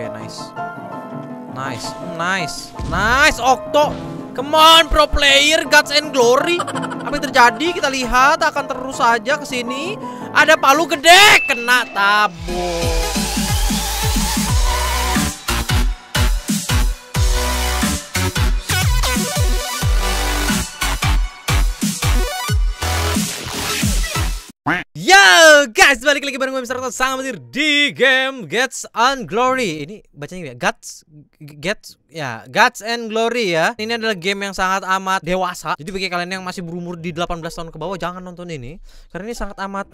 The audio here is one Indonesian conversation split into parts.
Oke, nice. Nice, nice, nice, Okto. Come on, pro player, Gods and Glory. Apa yang terjadi? Kita lihat akan terus saja ke sini. Ada palu gede, kena tabung. Guys, balik lagi bareng gue Mr. Toto Sang Amatir di game Gets and Glory. Ini bacanya ya, Guts, Gets, ya Guts and Glory ya. Ini adalah game yang sangat amat dewasa. Jadi bagi kalian yang masih berumur di 18 tahun ke bawah Jangan nonton ini. Karena ini sangat amat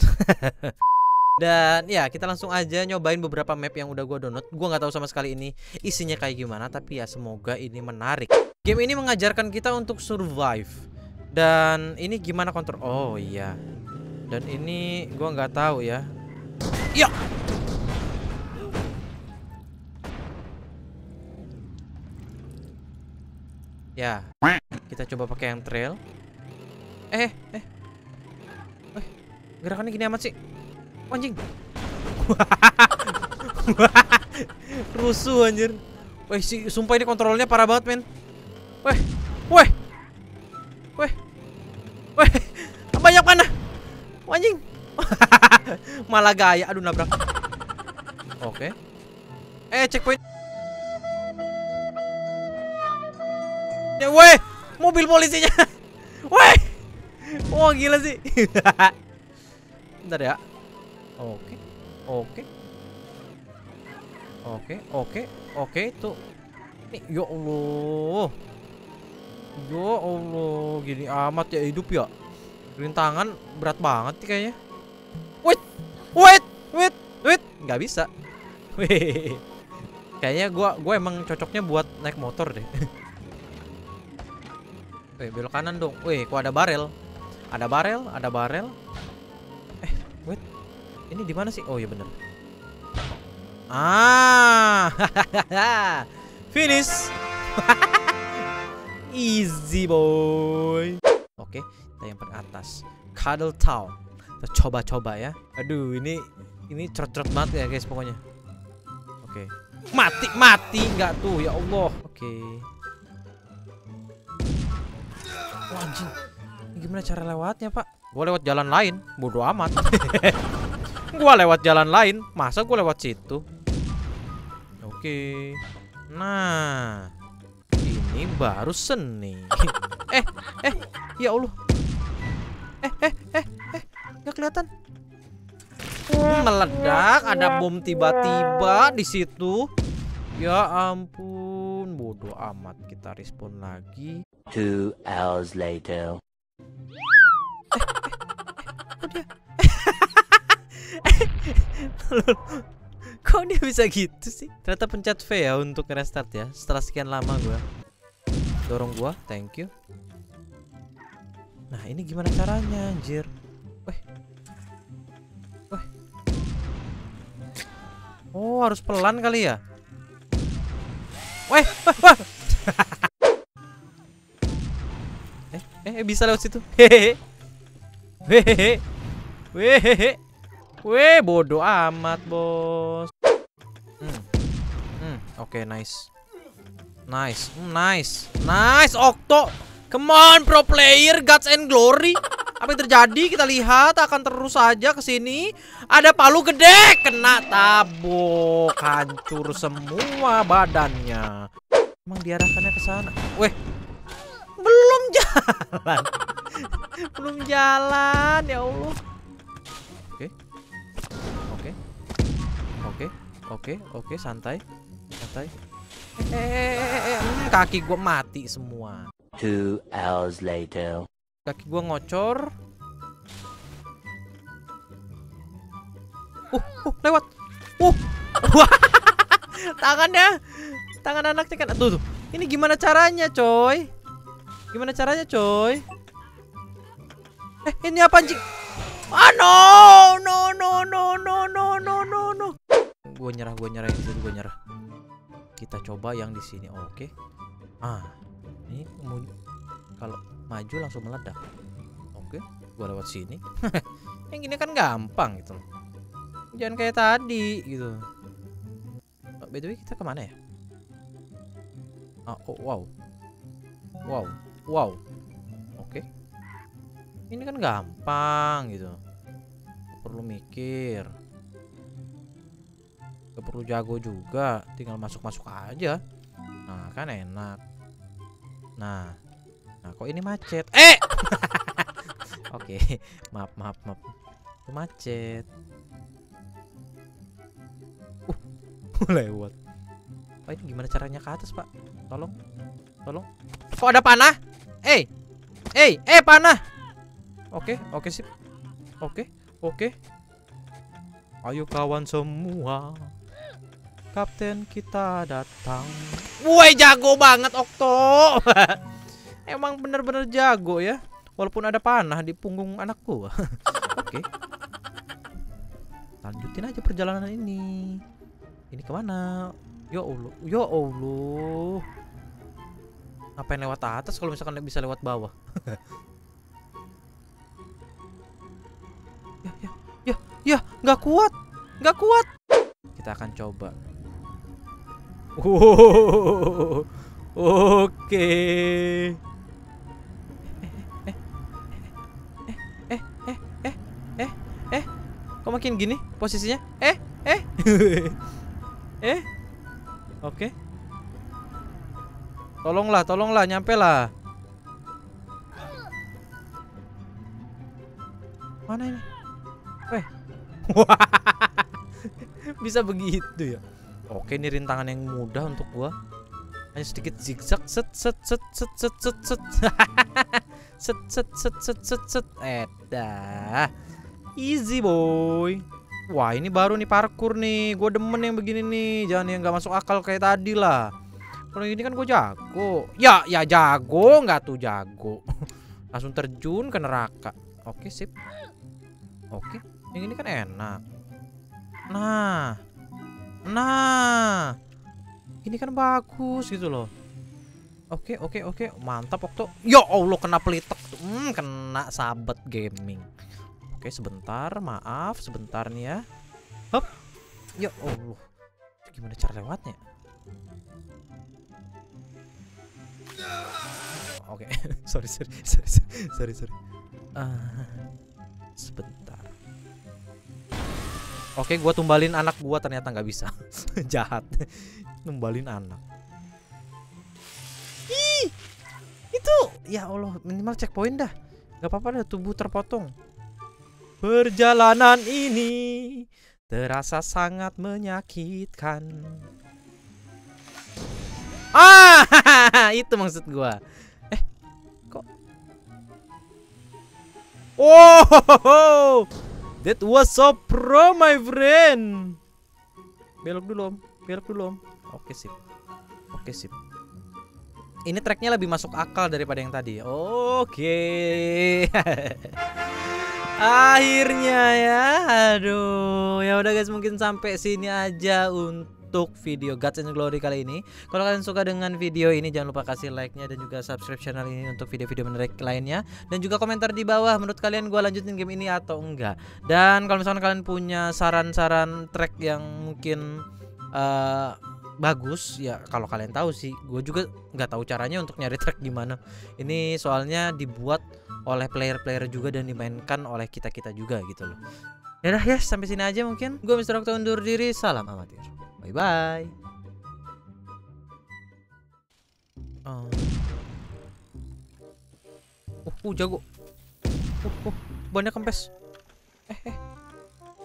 Dan ya kita langsung aja nyobain beberapa map yang udah gue download. Gue nggak tahu sama sekali ini isinya kayak gimana Tapi ya semoga ini menarik. Game ini mengajarkan kita untuk survive. Dan ini gimana kontrol? Oh iya dan ini gua nggak tahu ya. Ya. Ya. Kita coba pakai yang trail. Eh, eh. Eh, gerakannya gini amat sih. Oh, anjing. Rusuh anjir. Weh, si sumpah ini kontrolnya parah banget, men. Weh. Weh. Anjing. Malah gaya. Aduh nabrak. Oke. Eh checkpoint. Ya weh. Mobil polisinya. Weh. Wah gila sih. Bentar ya. Oke. Oke. Oke oke oke tuh. Nih ya Allah. Ya Allah. Gini amat ya hidup ya Rintangan berat banget nih kayaknya. Wait, wait, wait, wait, nggak bisa. Kayaknya gua gua emang cocoknya buat naik motor deh. Wih, belok kanan dong. Wih, kok ada barel? Ada barel, ada barel. Eh, wait. Ini di mana sih? Oh, iya bener. Ah, finish. Easy boy. Oke, kita yang paling atas. Cuddle Town. Kita coba-coba ya. Aduh, ini ini cerot-cerot banget ya guys pokoknya. Oke. Mati, mati nggak tuh ya Allah. Oke. Wah, anjing. Gimana cara lewatnya, Pak? Gua lewat jalan lain. Bodoh amat. gua lewat jalan lain. Masa gua lewat situ? Oke. Nah, ini baru seni. eh, eh, ya Allah. Eh, eh, eh, eh, nggak kelihatan. Hmm, meledak, ada bom tiba-tiba di situ. Ya ampun, bodoh amat. Kita respon lagi. Two hours later. Kok dia bisa gitu sih? Ternyata pencet V ya untuk restart ya. Setelah sekian lama gua. Dorong gua, thank you. Nah, ini gimana caranya, anjir? Weh. Weh. Oh, harus pelan kali ya? Weh, weh, weh. eh, eh, bisa lewat situ. Hehehe. Hehehe. Wehehe. Weh, bodoh amat, Bos. Hmm. Hmm, oke, okay, nice. Nice, mm, nice. Nice, Okto. Come on, pro player, Gods and Glory. Apa yang terjadi? Kita lihat akan terus saja ke sini. Ada palu gede, kena tabuk, hancur semua badannya. Emang diarahkannya ke sana. Weh. Belum jalan. Belum jalan, ya Allah. Oke. Oke. Oke. Oke, oke, santai. Santai. Eh, eh, eh, kaki gue mati semua. Two hours later. Kaki gua ngocor. Uh, uh, lewat. Uh. Tangannya. Tangan anaknya kan. Tuh, tuh. Ini gimana caranya, coy? Gimana caranya, coy? Eh, ini apa anjing? Ah, no, no, no, no, no, no, no, no, no. Gua nyerah, gua nyerah gua nyerah. Kita coba yang di sini. Oke. Okay. Ah, ini kalau maju langsung meledak oke gua lewat sini yang gini kan gampang gitu jangan kayak tadi gitu Oh, by kita ke mana ya? Oh, oh, wow. Wow. Wow. Oke. Ini kan gampang gitu. Nggak perlu mikir. Gak perlu jago juga, tinggal masuk-masuk aja. Nah, kan enak. Nah. Nah, kok ini macet? Eh. Oke, maaf, maaf, maaf. Itu macet. Uh, lewat. Pak ini gimana caranya ke atas, Pak? Tolong. Tolong. Kok ada panah? Eh. Eh, eh panah. Oke, oke sip. Oke, oke. Ayo kawan semua. Kapten kita datang. Woi, jago banget Okto. Emang bener-bener jago ya. Walaupun ada panah di punggung anak gua. Oke. Lanjutin aja perjalanan ini. Ini ke mana? Ya Allah, ya Allah. Ngapain lewat atas kalau misalkan bisa lewat bawah? ya, ya, ya, ya, nggak kuat, nggak kuat. Kita akan coba. Oh, oke. Eh, eh, eh, eh, eh, kok makin gini posisinya? Eh, eh, eh, oke. Tolonglah, tolonglah, nyampe lah. Mana ini? Weh. Bisa begitu ya? Oke, ini rintangan yang mudah untuk gua. Hanya sedikit zigzag set set set set set set set. set set set set set set. Edah. Easy boy. Wah, ini baru nih parkour nih. Gue demen yang begini nih. Jangan yang nggak masuk akal kayak tadi lah. Kalau ini kan gue jago. Ya, ya jago nggak tuh jago. Langsung terjun ke neraka. Oke, sip. Oke, yang ini kan enak. Nah. Nah. Ini kan bagus gitu loh. Oke, oke, oke. Mantap Okto. Ya Allah kena pelitek. Hmm, kena sabet gaming. Oke, sebentar. Maaf, sebentar nih ya. Hop. Ya Allah. Gimana cara lewatnya? Oke, sorry, sorry, sorry, sorry, sorry, sorry. Ah, sebentar. Oke, gua tumbalin anak gua ternyata nggak bisa. Jahat. Tumbalin anak. Ih, itu ya Allah minimal checkpoint dah. Gak apa-apa dah tubuh terpotong. Perjalanan ini terasa sangat menyakitkan. Ah, itu maksud gua. Eh, kok? Oh, that was so pro, my friend. Belok dulu, om. Belok dulu, om. Oke sip. Oke sip. Ini tracknya lebih masuk akal daripada yang tadi. Oke. Akhirnya ya. Aduh, ya udah guys, mungkin sampai sini aja untuk video Gods and Glory kali ini. Kalau kalian suka dengan video ini jangan lupa kasih like-nya dan juga subscribe channel ini untuk video-video menarik lainnya dan juga komentar di bawah menurut kalian gua lanjutin game ini atau enggak. Dan kalau misalkan kalian punya saran-saran track yang mungkin eh, bagus ya kalau kalian tahu sih gue juga nggak tahu caranya untuk nyari track gimana ini soalnya dibuat oleh player-player juga dan dimainkan oleh kita kita juga gitu loh ya udah ya sampai sini aja mungkin gue Mr. Okto undur diri salam amatir bye bye. Oh. Uh, uh jago. Uh, uh, banyak kempes. Eh eh.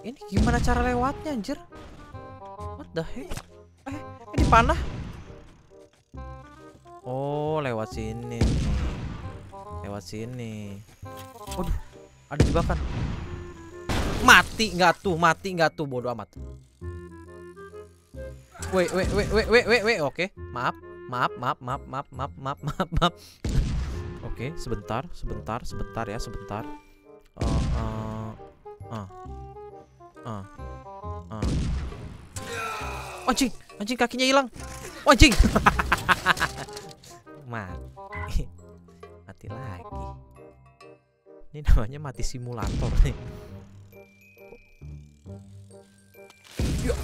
Ini gimana cara lewatnya anjir? What the heck? Eh ini panah. Oh lewat sini. Lewat sini. Waduh ada jebakan. Mati nggak tuh? Mati nggak tuh? Bodoh amat Woi, woi, woi, woi, woi, woi, woi, Oke, maaf. Maaf, maaf, maaf, maaf, maaf, maaf, maaf, maaf. Oke, okay, sebentar, sebentar, sebentar ya, sebentar. Ah, ah, ah, ah. Anjing, anjing kakinya hilang. Oh, anjing. mati. Mati lagi. Ini namanya mati simulator nih. Ya.